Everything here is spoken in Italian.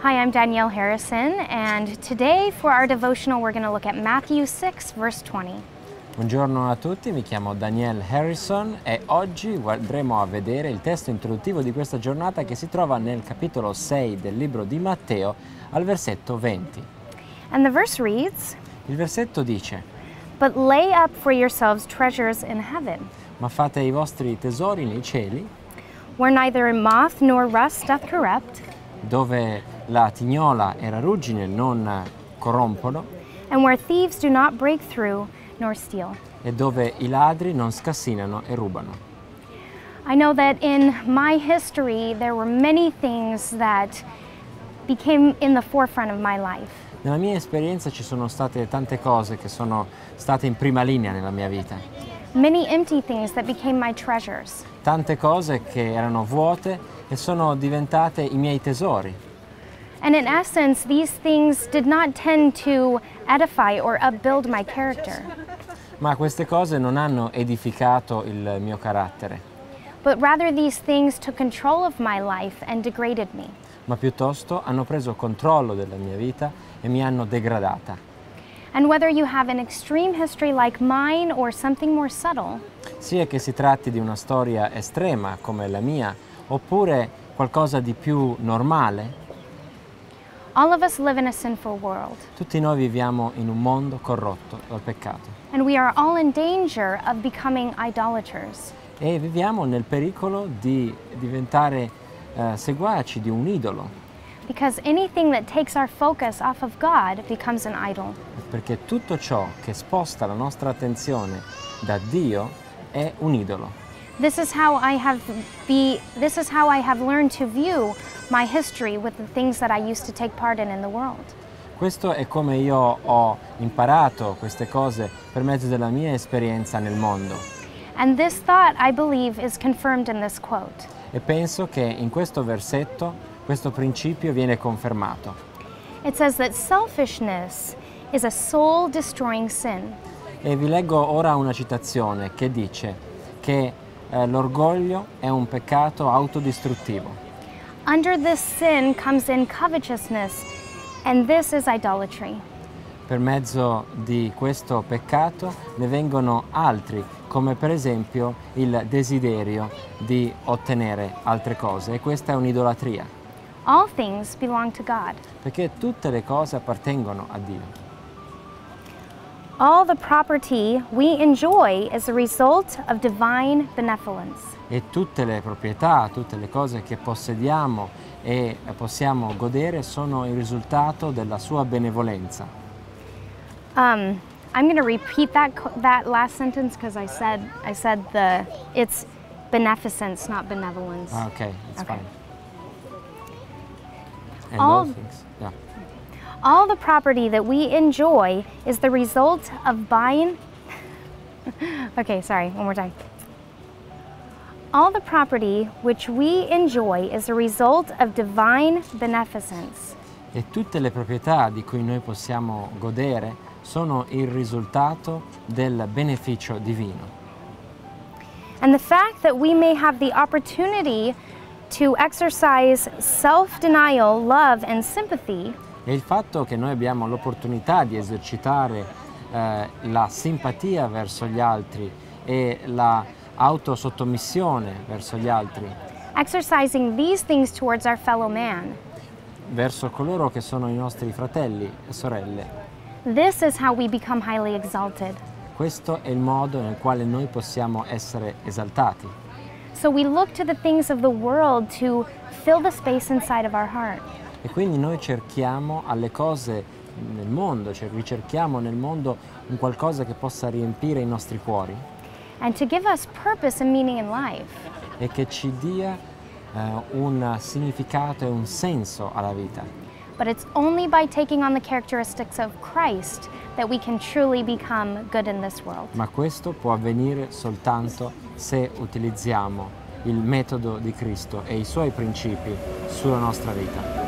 Hi, I'm Danielle Harrison, and today for our devotional, we're going to look at Matthew 6, verse 20. Buongiorno a tutti, mi chiamo Danielle Harrison e oggi andremo a vedere il testo introduttivo di questa giornata che si trova nel capitolo 6 del libro di Matteo al versetto 20. And the verse reads Il versetto dice, But lay up for yourselves treasures in heaven, ma fate i vostri tesori nei cieli, where neither moth nor rust doth corrupt, dove la tignola e la ruggine non corrompono and where thieves do not break through nor steal. e dove i ladri non scassinano e rubano. I know that in my history, there were many things that became in the forefront of my life. Nella mia esperienza ci sono state tante cose che sono state in prima linea nella mia vita, Many empty things that became my treasures. tante cose che erano vuote e sono diventate i miei tesori. And in essence, these things did not tend to edify or upbuild my character, Ma queste cose non hanno edificato il mio carattere, but rather these things took control of my life and degraded me. ma piuttosto hanno preso controllo della mia vita e mi hanno degradata. And whether you have an extreme history like mine or something more subtle, Sia che si tratti di una storia estrema come la mia, oppure qualcosa di più normale, tutti noi viviamo in un mondo corrotto dal peccato. E viviamo nel pericolo di diventare eh, seguaci di un idolo, of idol. perché tutto ciò che sposta la nostra attenzione da Dio è un idolo. This is how I have be this is how I have learned to view my history with the things that I used to take part in in the world. Questo è come io ho imparato queste cose per mezzo della mia esperienza nel mondo And this thought I believe is confirmed in this quote. e penso che in questo versetto questo principio viene confermato. It says that selfishness is a soul destroying sin. E vi leggo ora una citazione che dice che eh, l'orgoglio è un peccato autodistruttivo. Under this sin comes in covetousness, and this is idolatry. Per mezzo di questo peccato ne vengono altri, come per esempio il desiderio di ottenere altre cose e questa è un'idolatria, All things belong to God. perché tutte le cose appartengono a Dio. All the property we enjoy is a result of divine benevolence. E tutte le proprietà, tutte le cose che possediamo e possiamo godere sono il risultato della sua benevolenza. Um, I'm going to repeat that that last sentence because I said I said the it's beneficence, not benevolence. Ah, ok, it's Okay. fine. And All- all things, yeah. All the property that we enjoy is the result of buying. okay, sorry, one more time. All the property which we enjoy is a result of divine beneficence. E tutte le proprietà di cui noi possiamo godere sono il risultato del beneficio divino. And the fact that we may have the opportunity to exercise self denial, love, and sympathy E il fatto che noi abbiamo l'opportunità di esercitare eh, la simpatia verso gli altri e la autosottomissione verso gli altri, exercising these things towards our fellow man. verso coloro che sono i nostri fratelli e sorelle, This is how we become highly exalted. questo è il modo nel quale noi possiamo essere esaltati. So we look to the things of the world to fill the space inside of our heart. E quindi noi cerchiamo alle cose nel mondo, cioè ricerchiamo nel mondo un qualcosa che possa riempire i nostri cuori e che ci dia eh, un significato e un senso alla vita. But it's only by taking on the characteristics of Christ that we can truly become good in this world. Ma questo può avvenire soltanto se utilizziamo il metodo di Cristo e i suoi principi sulla nostra vita.